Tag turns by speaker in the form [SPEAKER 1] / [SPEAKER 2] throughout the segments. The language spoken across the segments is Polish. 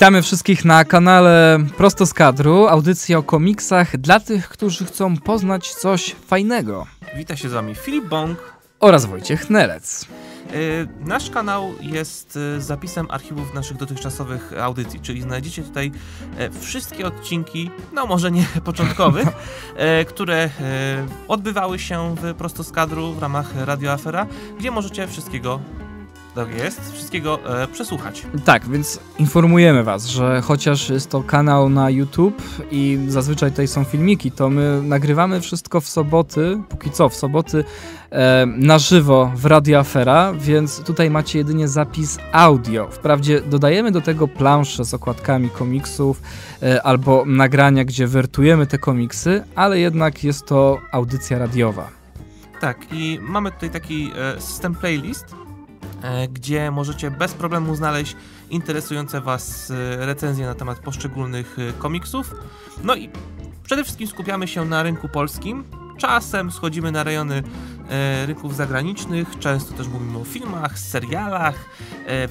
[SPEAKER 1] Witamy wszystkich na kanale Prosto z kadru, audycja o komiksach dla tych, którzy chcą poznać coś fajnego.
[SPEAKER 2] Wita się z wami Filip Bąk
[SPEAKER 1] oraz Wojciech Nelec.
[SPEAKER 2] Yy, nasz kanał jest yy, zapisem archiwów naszych dotychczasowych audycji, czyli znajdziecie tutaj yy, wszystkie odcinki, no może nie początkowych, które odbywały się w prosto z kadru w ramach Radio Afera, gdzie możecie wszystkiego tak jest, wszystkiego e, przesłuchać.
[SPEAKER 1] Tak, więc informujemy Was, że chociaż jest to kanał na YouTube i zazwyczaj tutaj są filmiki, to my nagrywamy wszystko w soboty, póki co w soboty e, na żywo w Radio Afera, więc tutaj macie jedynie zapis audio. Wprawdzie dodajemy do tego plansze z okładkami komiksów e, albo nagrania, gdzie wertujemy te komiksy, ale jednak jest to audycja radiowa.
[SPEAKER 2] Tak, i mamy tutaj taki e, system playlist, gdzie możecie bez problemu znaleźć interesujące Was e, recenzje na temat poszczególnych e, komiksów. No i przede wszystkim skupiamy się na rynku polskim. Czasem schodzimy na rejony rynków zagranicznych, często też mówimy o filmach, serialach,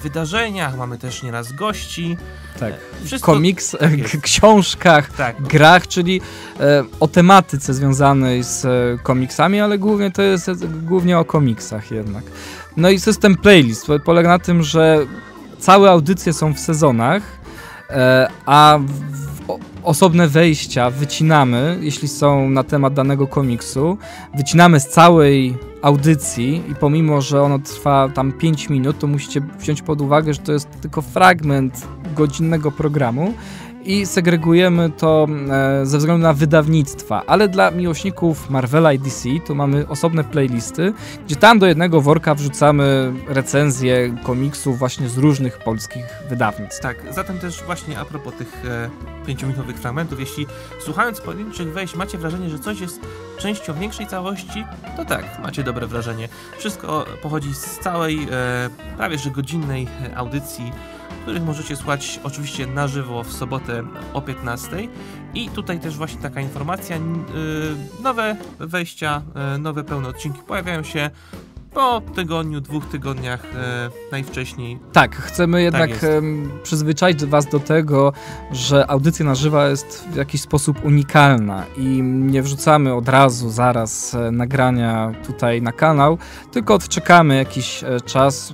[SPEAKER 2] wydarzeniach, mamy też nieraz gości.
[SPEAKER 1] Tak, Wszystko... komiks, tak książkach, tak. grach, czyli o tematyce związanej z komiksami, ale głównie to jest głównie o komiksach jednak. No i system playlist polega na tym, że całe audycje są w sezonach, e, a osobne wejścia wycinamy, jeśli są na temat danego komiksu. Wycinamy z całej audycji i pomimo, że ono trwa tam 5 minut, to musicie wziąć pod uwagę, że to jest tylko fragment godzinnego programu i segregujemy to e, ze względu na wydawnictwa, ale dla miłośników Marvela i DC to mamy osobne playlisty, gdzie tam do jednego worka wrzucamy recenzje komiksów właśnie z różnych polskich wydawnictw.
[SPEAKER 2] Tak, zatem też właśnie a propos tych e, pięciominutowych fragmentów, jeśli słuchając pojedynczych wejść macie wrażenie, że coś jest częścią większej całości, to tak, macie dobre wrażenie. Wszystko pochodzi z całej e, prawie że godzinnej audycji których możecie słuchać oczywiście na żywo w sobotę o 15. I tutaj też właśnie taka informacja, y, nowe wejścia, y, nowe pełne odcinki pojawiają się po tygodniu, dwóch tygodniach e, najwcześniej.
[SPEAKER 1] Tak, chcemy tak jednak tak przyzwyczaić Was do tego, że audycja na żywo jest w jakiś sposób unikalna i nie wrzucamy od razu, zaraz e, nagrania tutaj na kanał, tylko odczekamy jakiś e, czas,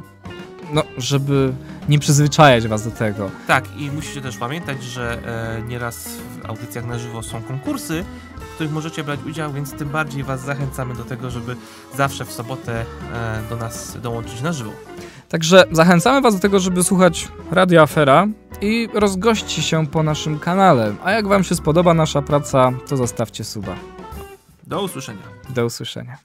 [SPEAKER 1] no, żeby nie przyzwyczajać was do tego.
[SPEAKER 2] Tak, i musicie też pamiętać, że e, nieraz w audycjach na żywo są konkursy, w których możecie brać udział, więc tym bardziej was zachęcamy do tego, żeby zawsze w sobotę e, do nas dołączyć na żywo.
[SPEAKER 1] Także zachęcamy was do tego, żeby słuchać Radio Afera i rozgości się po naszym kanale. A jak wam się spodoba nasza praca, to zostawcie suba.
[SPEAKER 2] Do usłyszenia.
[SPEAKER 1] Do usłyszenia.